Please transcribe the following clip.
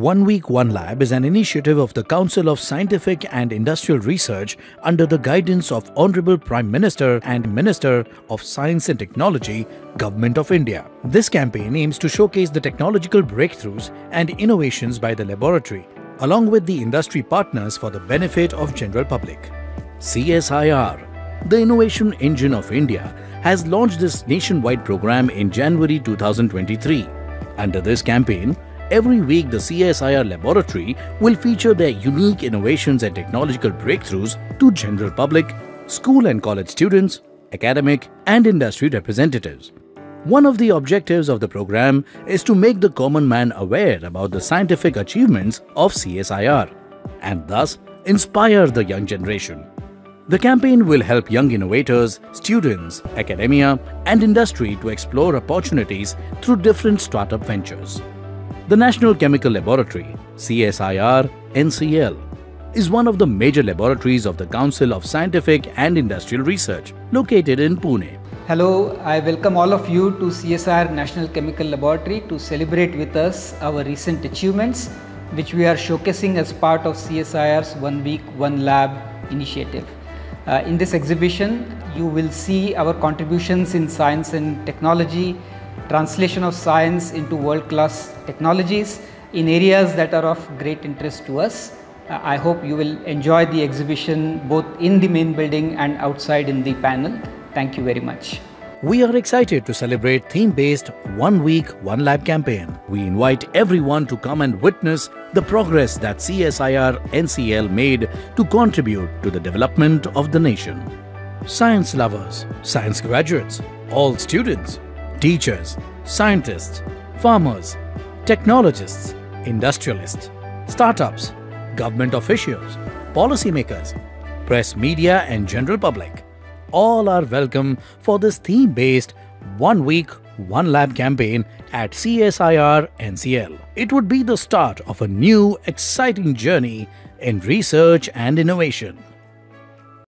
One Week One Lab is an initiative of the Council of Scientific and Industrial Research under the guidance of Honorable Prime Minister and Minister of Science and Technology, Government of India. This campaign aims to showcase the technological breakthroughs and innovations by the laboratory, along with the industry partners for the benefit of general public. CSIR, the innovation engine of India, has launched this nationwide program in January 2023. Under this campaign, Every week, the CSIR laboratory will feature their unique innovations and technological breakthroughs to general public, school and college students, academic and industry representatives. One of the objectives of the program is to make the common man aware about the scientific achievements of CSIR and thus inspire the young generation. The campaign will help young innovators, students, academia and industry to explore opportunities through different startup ventures. The National Chemical Laboratory, CSIR NCL, is one of the major laboratories of the Council of Scientific and Industrial Research located in Pune. Hello, I welcome all of you to CSIR National Chemical Laboratory to celebrate with us our recent achievements which we are showcasing as part of CSIR's One Week One Lab initiative. Uh, in this exhibition, you will see our contributions in science and technology, translation of science into world class technologies in areas that are of great interest to us. Uh, I hope you will enjoy the exhibition both in the main building and outside in the panel. Thank you very much. We are excited to celebrate theme-based One Week, One Lab campaign. We invite everyone to come and witness the progress that CSIR NCL made to contribute to the development of the nation. Science lovers, science graduates, all students, teachers, scientists, farmers, technologists, industrialists, startups, government officials, policymakers, press media and general public. All are welcome for this theme-based one week, one lab campaign at CSIR NCL. It would be the start of a new, exciting journey in research and innovation.